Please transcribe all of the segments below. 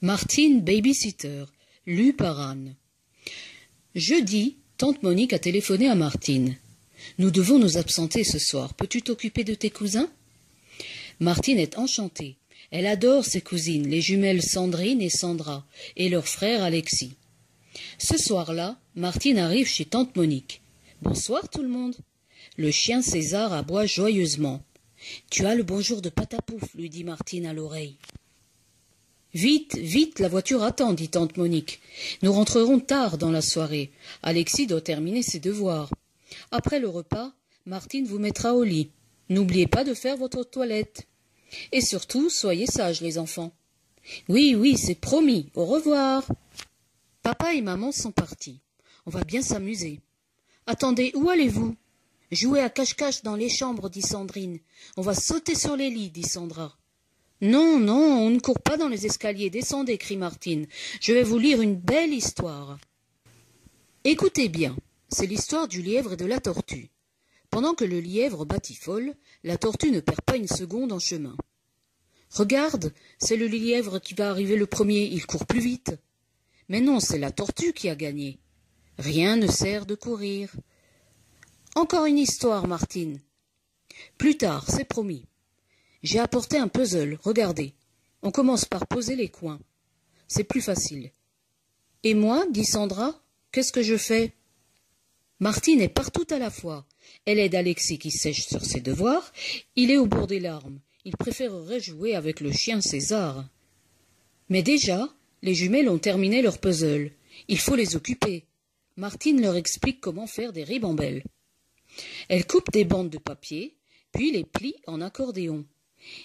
Martine Babysitter, lu par Anne. Jeudi, tante Monique a téléphoné à Martine. Nous devons nous absenter ce soir. Peux-tu t'occuper de tes cousins? Martine est enchantée. Elle adore ses cousines, les jumelles Sandrine et Sandra, et leur frère Alexis. Ce soir-là, Martine arrive chez tante Monique. Bonsoir tout le monde. Le chien César aboie joyeusement. Tu as le bonjour de Patapouf, lui dit Martine à l'oreille. Vite, vite, la voiture attend, dit tante Monique. Nous rentrerons tard dans la soirée. Alexis doit terminer ses devoirs. Après le repas, Martine vous mettra au lit. N'oubliez pas de faire votre toilette. Et surtout, soyez sages, les enfants. Oui, oui, c'est promis. Au revoir. Papa et maman sont partis. On va bien s'amuser. Attendez, où allez-vous? Jouer à cache-cache dans les chambres, dit Sandrine. On va sauter sur les lits, dit Sandra. Non, non, on ne court pas dans les escaliers. Descendez, crie Martine. Je vais vous lire une belle histoire. Écoutez bien, c'est l'histoire du lièvre et de la tortue. Pendant que le lièvre batifole, la tortue ne perd pas une seconde en chemin. Regarde, c'est le lièvre qui va arriver le premier, il court plus vite. Mais non, c'est la tortue qui a gagné. Rien ne sert de courir. Encore une histoire, Martine. Plus tard, c'est promis. J'ai apporté un puzzle, regardez. On commence par poser les coins. C'est plus facile. Et moi, dit Sandra, qu'est-ce que je fais? Martine est partout à la fois. Elle aide Alexis qui sèche sur ses devoirs. Il est au bord des larmes. Il préférerait jouer avec le chien César. Mais déjà, les jumelles ont terminé leur puzzle. Il faut les occuper. Martine leur explique comment faire des ribambelles. Elle coupe des bandes de papier, puis les plie en accordéon.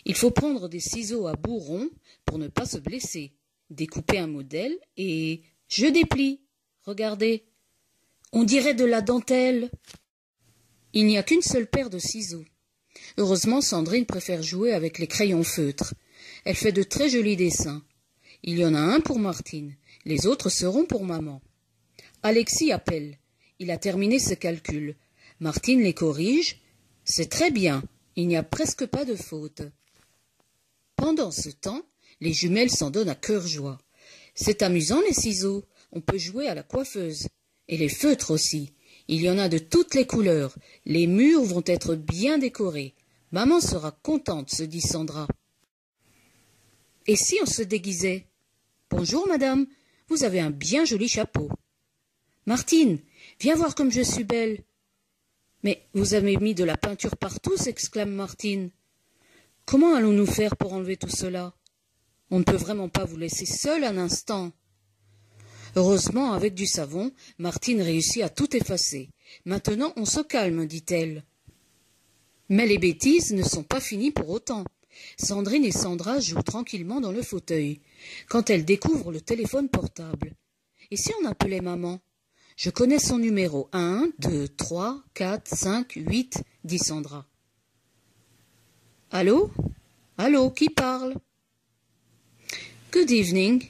Il faut prendre des ciseaux à bout rond pour ne pas se blesser, découper un modèle et je déplie. Regardez. On dirait de la dentelle. Il n'y a qu'une seule paire de ciseaux. Heureusement, Sandrine préfère jouer avec les crayons feutres. Elle fait de très jolis dessins. Il y en a un pour Martine. Les autres seront pour maman. Alexis appelle. Il a terminé ses calculs. Martine les corrige. C'est très bien. Il n'y a presque pas de faute. Pendant ce temps, les jumelles s'en donnent à cœur joie. C'est amusant les ciseaux. On peut jouer à la coiffeuse. Et les feutres aussi. Il y en a de toutes les couleurs. Les murs vont être bien décorés. Maman sera contente, se dit Sandra. Et si on se déguisait? Bonjour, madame. Vous avez un bien joli chapeau. Martine, viens voir comme je suis belle. Mais vous avez mis de la peinture partout, s'exclame Martine. Comment allons-nous faire pour enlever tout cela? On ne peut vraiment pas vous laisser seule un instant. Heureusement, avec du savon, Martine réussit à tout effacer. Maintenant, on se calme, dit-elle. Mais les bêtises ne sont pas finies pour autant. Sandrine et Sandra jouent tranquillement dans le fauteuil, quand elles découvrent le téléphone portable. Et si on appelait maman? Je connais son numéro. Un, deux, trois, quatre, cinq, huit, dit Sandra. Allô? Allô, qui parle? Good evening.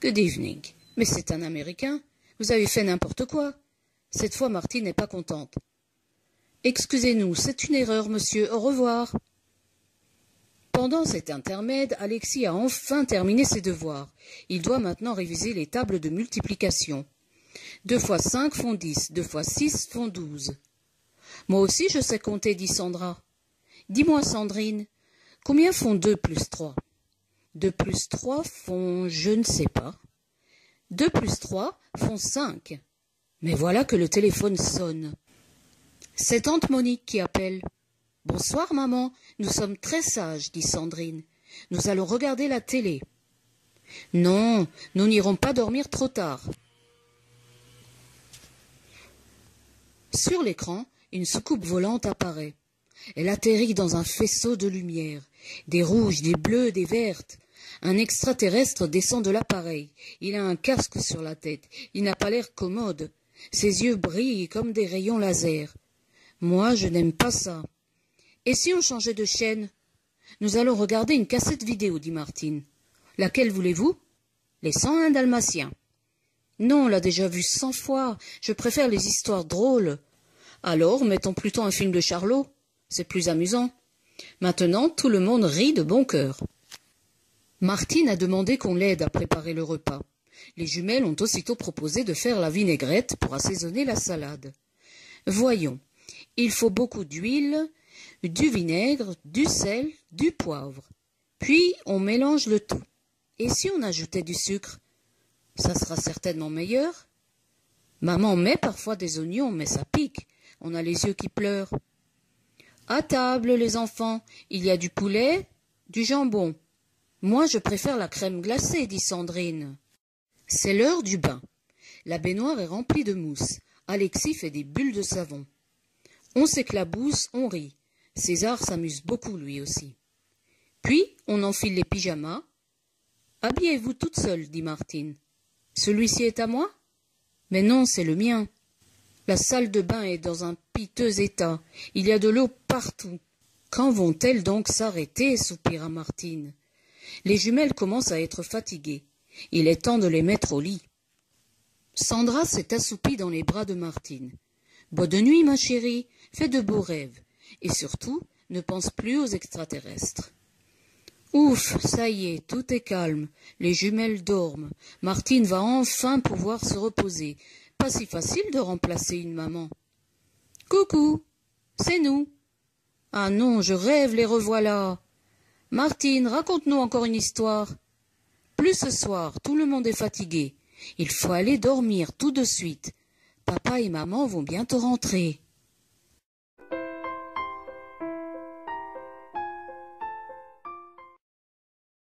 Good evening. Mais c'est un Américain. Vous avez fait n'importe quoi. Cette fois, Martine n'est pas contente. Excusez-nous, c'est une erreur, monsieur. Au revoir. Pendant cet intermède, Alexis a enfin terminé ses devoirs. Il doit maintenant réviser les tables de multiplication. Deux fois cinq font dix, deux fois six font douze. Moi aussi je sais compter, dit Sandra. Dis-moi, Sandrine, combien font deux plus trois? Deux plus trois font je ne sais pas. Deux plus trois font cinq. Mais voilà que le téléphone sonne. C'est tante Monique qui appelle. Bonsoir, maman. Nous sommes très sages, dit Sandrine. Nous allons regarder la télé. Non, nous n'irons pas dormir trop tard. Sur l'écran, une soucoupe volante apparaît. Elle atterrit dans un faisceau de lumière, des rouges, des bleus, des vertes. Un extraterrestre descend de l'appareil. Il a un casque sur la tête. Il n'a pas l'air commode. Ses yeux brillent comme des rayons laser. Moi, je n'aime pas ça. Et si on changeait de chaîne? Nous allons regarder une cassette vidéo, dit Martine. Laquelle voulez-vous? Les cent un dalmatiens. Non, on l'a déjà vu cent fois. Je préfère les histoires drôles. Alors, mettons plutôt un film de Charlot. C'est plus amusant. Maintenant, tout le monde rit de bon cœur. Martine a demandé qu'on l'aide à préparer le repas. Les jumelles ont aussitôt proposé de faire la vinaigrette pour assaisonner la salade. Voyons, il faut beaucoup d'huile, du vinaigre, du sel, du poivre. Puis on mélange le tout. Et si on ajoutait du sucre? Ça sera certainement meilleur. Maman met parfois des oignons, mais ça pique. On a les yeux qui pleurent. À table, les enfants, il y a du poulet, du jambon. Moi, je préfère la crème glacée, dit Sandrine. C'est l'heure du bain. La baignoire est remplie de mousse. Alexis fait des bulles de savon. On s'éclabousse, on rit. César s'amuse beaucoup lui aussi. Puis on enfile les pyjamas. Habillez-vous toute seule, dit Martine. Celui-ci est à moi? Mais non, c'est le mien. La salle de bain est dans un piteux état. Il y a de l'eau partout. Quand vont-elles donc s'arrêter? soupira Martine. Les jumelles commencent à être fatiguées. Il est temps de les mettre au lit. Sandra s'est assoupie dans les bras de Martine. Bonne nuit, ma chérie, fais de beaux rêves. Et surtout, ne pense plus aux extraterrestres. Ouf, ça y est, tout est calme. Les jumelles dorment. Martine va enfin pouvoir se reposer. Pas si facile de remplacer une maman. Coucou, c'est nous. Ah non, je rêve, les revoilà. Martine, raconte-nous encore une histoire. Plus ce soir, tout le monde est fatigué. Il faut aller dormir tout de suite. Papa et maman vont bientôt rentrer.